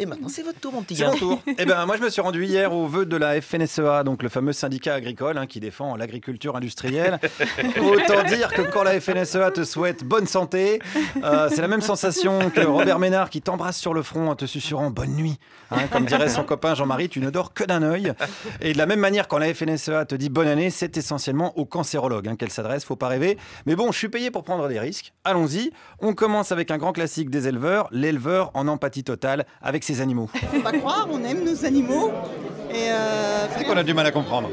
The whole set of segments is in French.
Et maintenant, c'est votre tour, mon petit C'est gars. mon tour. Eh ben, moi, je me suis rendu hier au vœu de la FNSEA, donc le fameux syndicat agricole hein, qui défend l'agriculture industrielle. Autant dire que quand la FNSEA te souhaite bonne santé, euh, c'est la même sensation que Robert Ménard qui t'embrasse sur le front en te susurrant bonne nuit. Hein, comme dirait son copain Jean-Marie, tu ne dors que d'un œil. Et de la même manière, quand la FNSEA te dit bonne année, c'est essentiellement aux cancérologues hein, qu'elle s'adresse, faut pas rêver. Mais bon, je suis payé pour prendre des risques. Allons-y. On commence avec un grand classique des éleveurs, l'éleveur en empathie totale avec ses animaux. Faut pas croire, on aime nos animaux. Euh, C'est qu'on a du mal à comprendre.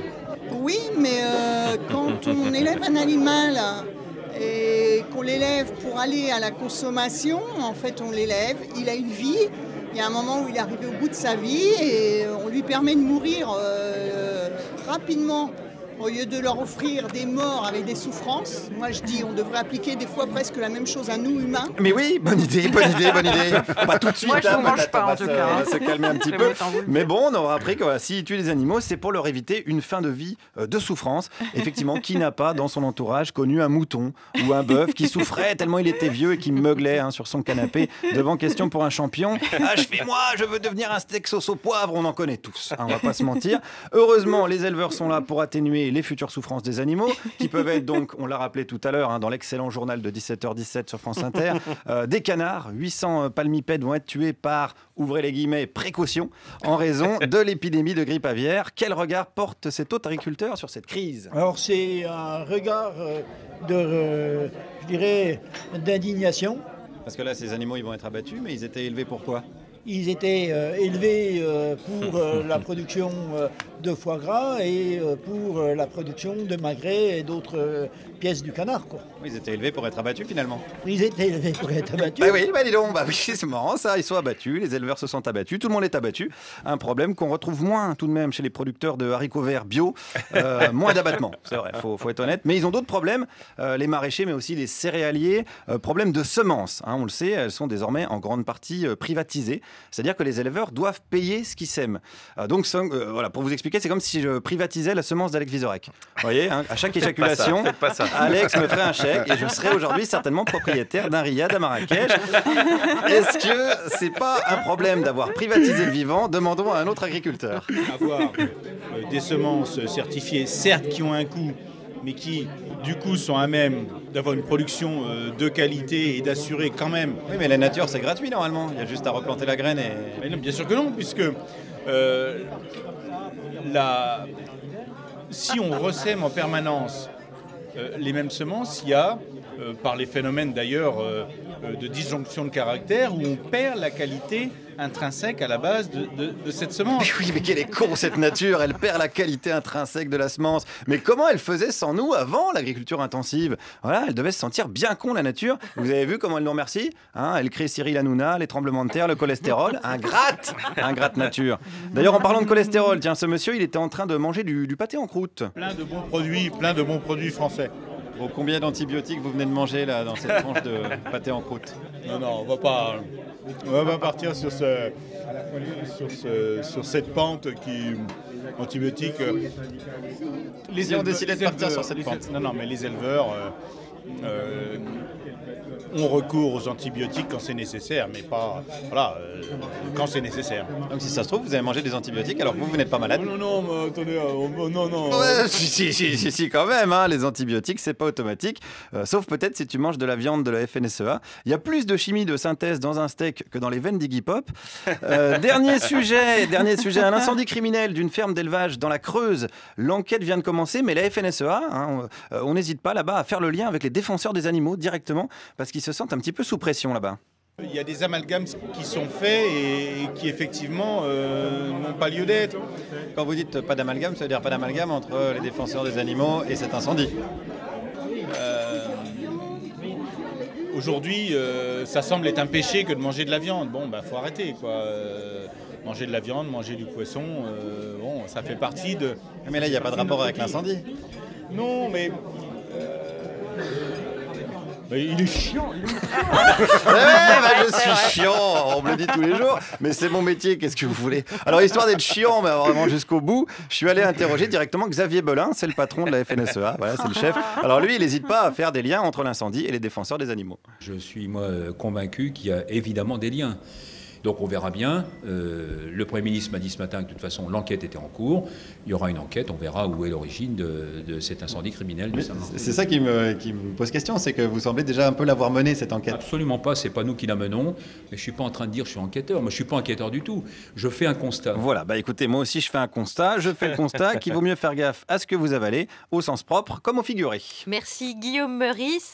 oui, mais euh, quand on élève un animal et qu'on l'élève pour aller à la consommation, en fait on l'élève, il a une vie, il y a un moment où il est arrivé au bout de sa vie et on lui permet de mourir euh, rapidement au lieu de leur offrir des morts avec des souffrances. Moi je dis on devrait appliquer des fois presque la même chose à nous humains. Mais oui, bonne idée, bonne idée, bonne idée. Pas tout de suite, Moi, je hein, mange pas, en va tout se- cas, on hein. va se calmer un petit Mais peu. Mais bon, on aura appris que voilà, s'ils tuent des animaux, c'est pour leur éviter une fin de vie euh, de souffrance. Effectivement, qui n'a pas dans son entourage connu un mouton ou un bœuf qui souffrait tellement il était vieux et qui meuglait hein, sur son canapé devant question pour un champion. Achevez-moi, je veux devenir un steak sauce au poivre. On en connaît tous, hein, on va pas se mentir. Heureusement, les éleveurs sont là pour atténuer les futures souffrances des animaux, qui peuvent être donc, on l'a rappelé tout à l'heure, hein, dans l'excellent journal de 17h17 sur France Inter, euh, des canards, 800 euh, palmipèdes vont être tués par, ouvrez les guillemets, précaution, en raison de l'épidémie de grippe aviaire. Quel regard porte cet autre agriculteur sur cette crise? Alors c'est un regard euh, de, euh, je dirais, d'indignation. Parce que là, ces animaux, ils vont être abattus, mais ils étaient élevés pourquoi Ils étaient euh, élevés euh, pour euh, la production de foie gras et pour la production de magret et d'autres pièces du canard. Quoi. Ils étaient élevés pour être abattus finalement. Ils étaient élevés pour être abattus. Bah oui, bah dis donc, bah oui, c'est marrant ça, ils sont abattus, les éleveurs se sont abattus, tout le monde est abattu. Un problème qu'on retrouve moins tout de même chez les producteurs de haricots verts bio, moins d'abattement, c'est vrai, faut, faut être honnête. Mais ils ont d'autres problèmes, les maraîchers, mais aussi les céréaliers, problème de semences, hein, on le sait, elles sont désormais en grande partie privatisées, c'est-à-dire que les éleveurs doivent payer ce qu'ils sèment. Euh, donc euh, voilà, pour vous expliquer, c'est comme si je privatisais la semence d'Alex Vizorek. Vous voyez, hein, à chaque Faites pas ça, éjaculation, faites pas ça. Alex me ferait un chèque et je serais aujourd'hui certainement propriétaire d'un riad à Marrakech. Est-ce que c'est pas un problème d'avoir privatisé le vivant? Demandons à un autre agriculteur. avoir euh, des semences certifiées, certes qui ont un coût, mais qui du coup sont à même d'avoir une production euh, de qualité et d'assurer quand même. Oui, mais la nature, c'est gratuit normalement. Il y a juste à replanter la graine et. Mais non, bien sûr que non, puisque euh, la- si on ressème en permanence euh, les mêmes semences, il y a, euh, par les phénomènes d'ailleurs de disjonction de caractère, où on perd la qualité intrinsèque à la base de, de- de cette semence. Mais oui, mais quelle est con cette nature Elle perd la qualité intrinsèque de la semence. Mais comment elle faisait sans nous avant l'agriculture intensive? Voilà, elle devait se sentir bien con la nature. Vous avez vu comment elle nous remercie? Hein, Elle crée Cyril Hanouna, les tremblements de terre, le cholestérol. Un gratte Un gratte nature. D'ailleurs, en parlant de cholestérol, tiens, ce monsieur, il était en train de manger du, du pâté en croûte. Plein de bons produits, plein de bons produits français. Bon, combien d'antibiotiques vous venez de manger là dans cette tranche de pâté en croûte? Non, non, on va pas, on va pas partir sur, ce, sur, ce- sur cette pente qui antibiotique. euh, Si on décidait de partir sur cette les pente. Non, non, mais les éleveurs euh, euh, ont recours aux antibiotiques quand c'est nécessaire, mais pas voilà euh, quand c'est nécessaire. Donc si ça se trouve, vous avez mangé des antibiotiques alors vous, vous n'êtes pas malade Non, non, mais attendez, euh, non, non. Ouais, si, si, si, si, si, quand même, hein, les antibiotiques, c'est pas automatique. Euh, sauf peut-être si tu manges de la viande de la FNSEA. Il y a plus de chimie de synthèse dans un steak que dans les veines d'Iggy Pop. Euh, dernier sujet, dernier sujet, un incendie criminel d'une ferme d'élevage dans la Creuse. L'enquête vient de commencer, mais la FNSEA, hein, euh, on n'hésite pas là-bas à faire le lien avec les défenseurs des animaux directement, parce qu'ils se sentent un petit peu sous pression là-bas. Il y a des amalgames qui sont faits et qui effectivement euh, n'ont pas lieu d'être. Quand vous dites pas d'amalgame, ça veut dire pas d'amalgame entre les défenseurs des animaux et cet incendie. Euh, Aujourd'hui, euh, ça semble être un péché que de manger de la viande. Bon, bah faut arrêter quoi. Euh, manger de la viande, manger du poisson, euh, bon, ça fait partie de. Mais là, il n'y a pas de rapport avec l'incendie. Non, mais. Mais il est chiant. il est- Ouais, bah, je suis chiant, on me le dit tous les jours, mais c'est mon métier, qu'est-ce que vous voulez? Alors, histoire d'être chiant, mais vraiment jusqu'au bout, je suis allé interroger directement Xavier Belin, c'est le patron de la FNSEA, voilà, c'est le chef. Alors lui, il n'hésite pas à faire des liens entre l'incendie et les défenseurs des animaux. Je suis moi convaincu qu'il y a évidemment des liens. Donc on verra bien. Euh, le Premier ministre m'a dit ce matin que de toute façon l'enquête était en cours. Il y aura une enquête, on verra où est l'origine de, cet incendie criminel. C'est ça qui me, qui me, pose question, c'est que vous semblez déjà un peu l'avoir menée cette enquête. Absolument pas, c'est pas nous qui la menons. Mais je suis pas en train de dire je suis enquêteur. Moi je suis pas enquêteur du tout. Je fais un constat. Voilà, bah écoutez, moi aussi je fais un constat. Je fais le constat qu'il vaut mieux faire gaffe à ce que vous avalez, au sens propre comme au figuré. Merci Guillaume Meurice.